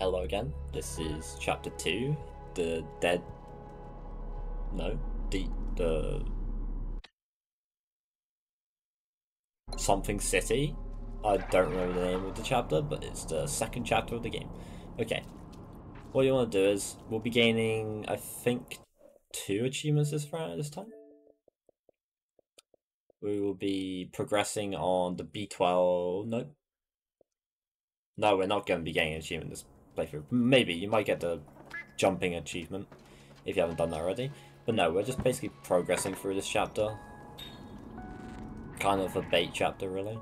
Hello again. This is chapter two, the dead. No, the the something city. I don't remember the name of the chapter, but it's the second chapter of the game. Okay, what you want to do is we'll be gaining, I think, two achievements this round this time. We will be progressing on the B12. No, no, we're not going to be gaining achievement this playthrough. Maybe you might get the jumping achievement if you haven't done that already. But no, we're just basically progressing through this chapter. Kind of a bait chapter, really.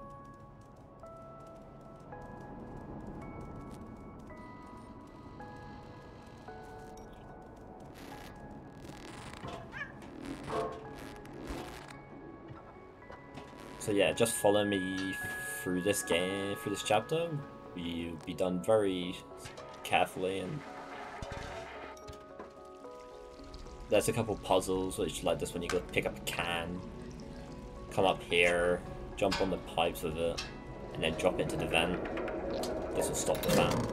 So yeah, just follow me through this game, through this chapter. You'll be done very carefully and there's a couple puzzles which like this when you go pick up a can come up here jump on the pipes with it and then drop into the vent. This will stop the fan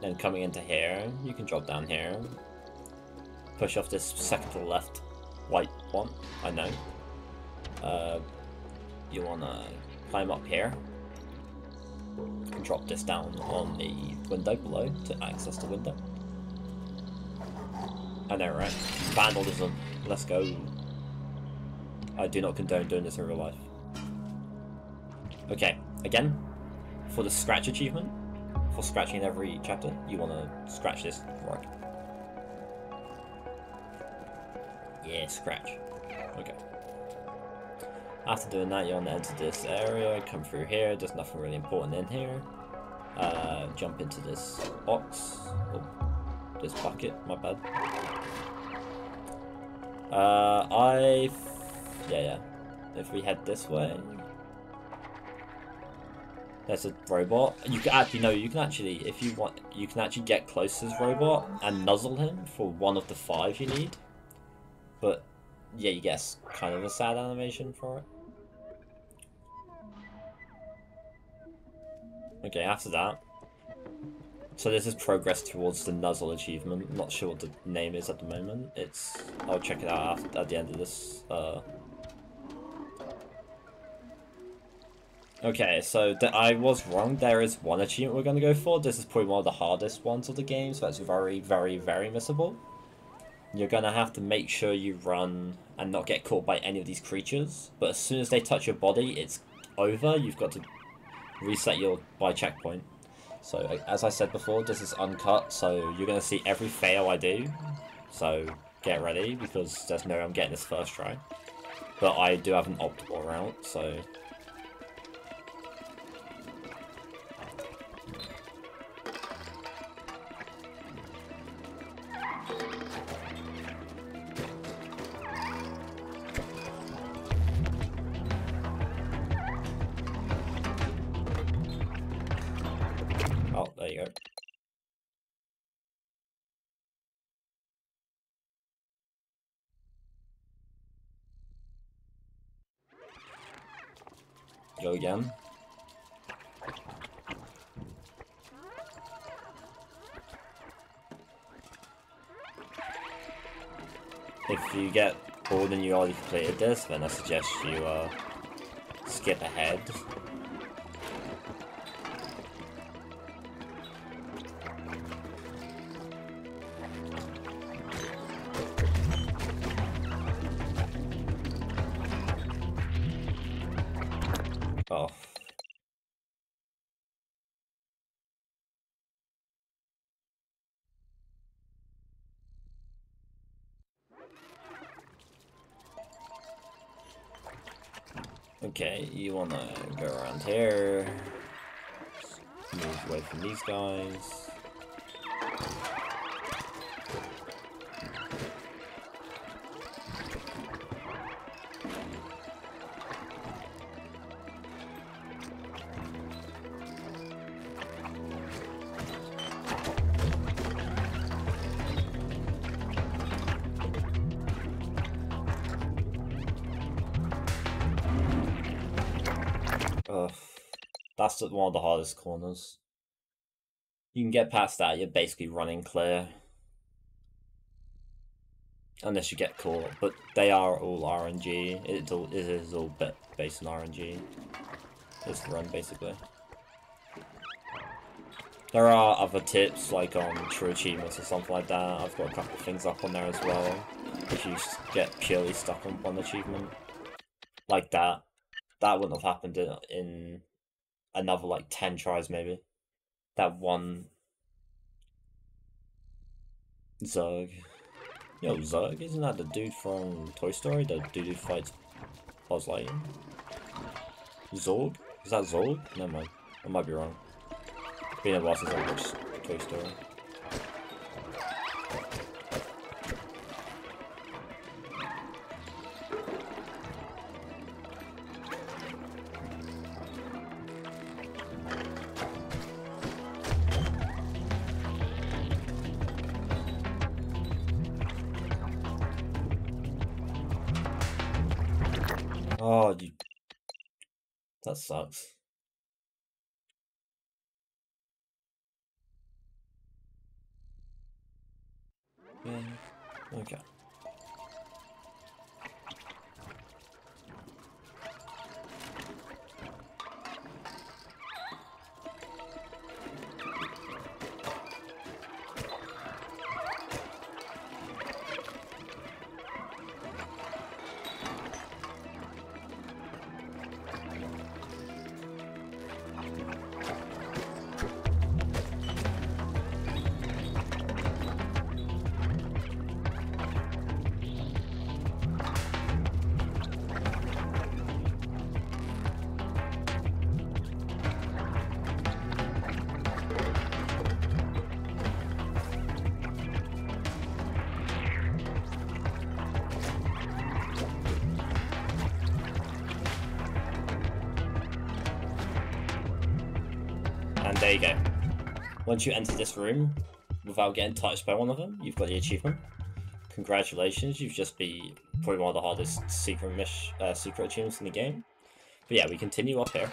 then coming into here you can drop down here. Push off this second to the left white one I know. Uh, you want to climb up here and drop this down on the window below to access the window. I know, right? Vandalism. Let's go. I do not condone doing this in real life. Okay, again, for the scratch achievement, for scratching every chapter, you want to scratch this right. Yeah, scratch. Okay. After doing that, you want to enter this area, come through here, there's nothing really important in here. Uh, jump into this box, or this bucket, my bad. Uh, I, yeah, yeah. If we head this way, there's a robot. You can actually no, you can actually, if you want, you can actually get close to this robot and nuzzle him for one of the five you need. But yeah, you guess kind of a sad animation for it. Okay, after that. So this is progress towards the Nuzzle achievement. Not sure what the name is at the moment. It's... I'll check it out after, at the end of this. Uh... Okay, so I was wrong. There is one achievement we're going to go for. This is probably one of the hardest ones of the game, so that's very, very, very missable. You're going to have to make sure you run and not get caught by any of these creatures. But as soon as they touch your body, it's over. You've got to reset your buy checkpoint. So as I said before, this is uncut, so you're going to see every fail I do. So get ready, because there's no way I'm getting this first try. But I do have an optimal route, so Go again. If you get bored and you already completed this, then I suggest you uh, skip ahead Okay, you wanna go around here. Move away from these guys. That's one of the hardest corners. You can get past that, you're basically running clear. Unless you get caught, but they are all RNG. It, all, it is all based on RNG. It's the run, basically. There are other tips, like on True Achievements or something like that. I've got a couple of things up on there as well. If you get purely stuck on one achievement. Like that. That wouldn't have happened in another, like, 10 tries, maybe. That one... Zurg. Yo, Zurg, isn't that the dude from Toy Story? The dude who fights Buzz Lightyear? Zorg? Is that Zorg? Never mind. I might be wrong. Been a while since I watched Toy Story. Oh, you... That sucks. Yeah. Okay. There you go. Once you enter this room, without getting touched by one of them, you've got the achievement. Congratulations, you've just beat probably one of the hardest secret mish, uh, secret achievements in the game. But yeah, we continue up here.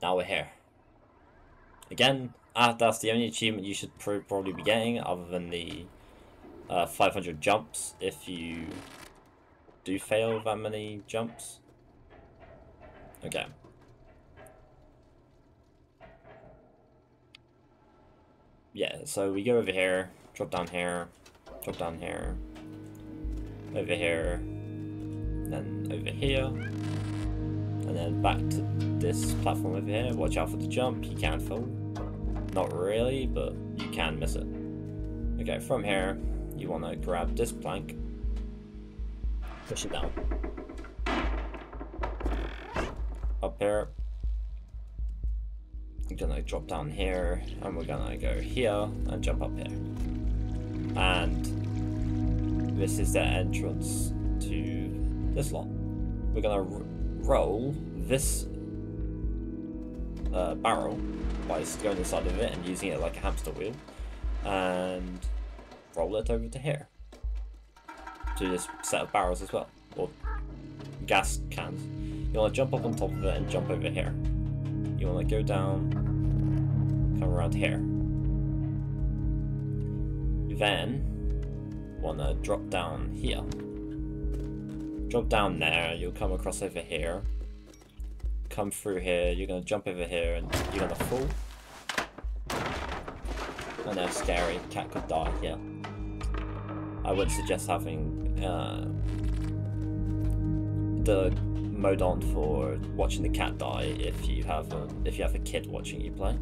Now we're here. Again, ah, that's the only achievement you should probably be getting, other than the uh, 500 jumps, if you do fail that many jumps. Okay. yeah, so we go over here, drop down here, drop down here, over here, then over here, and then back to this platform over here. Watch out for the jump, you can fall. Not really, but you can miss it. Okay, from here, you want to grab this plank, push it down. Up here, we're gonna drop down here and we're gonna go here and jump up here. And this is the entrance to this lot. We're gonna roll this uh, barrel by going inside of it and using it like a hamster wheel and roll it over to here to this set of barrels as well or gas cans you want to jump up on top of it and jump over here you want to go down come around here. Then, want to drop down here. Drop down there, you'll come across over here. Come through here, you're to jump over here and you're to fall. I know, scary, cat could die here. I would suggest having uh, the mode on for watching the cat die if you have a if you have a kid watching you play.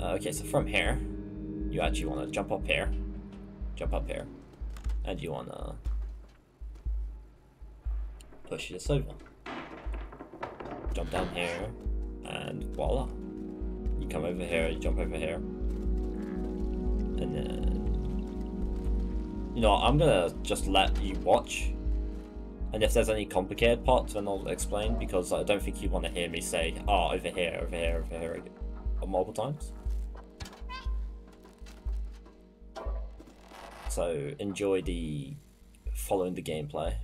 Uh, okay, so from here, you actually want to jump up here, jump up here, and you want to push this over. Jump down here, and voila. You come over here, you jump over here, and then... You know, I'm gonna just let you watch, and if there's any complicated parts, then I'll explain, because I don't think you want to hear me say, oh, over here, over here, over here, multiple times. so enjoy the following the gameplay.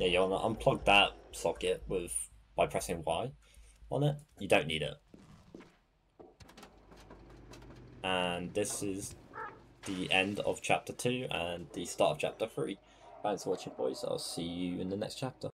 Yeah, you want to unplug that socket with by pressing Y on it. You don't need it. And this is the end of chapter 2 and the start of chapter 3. Thanks for watching boys, I'll see you in the next chapter.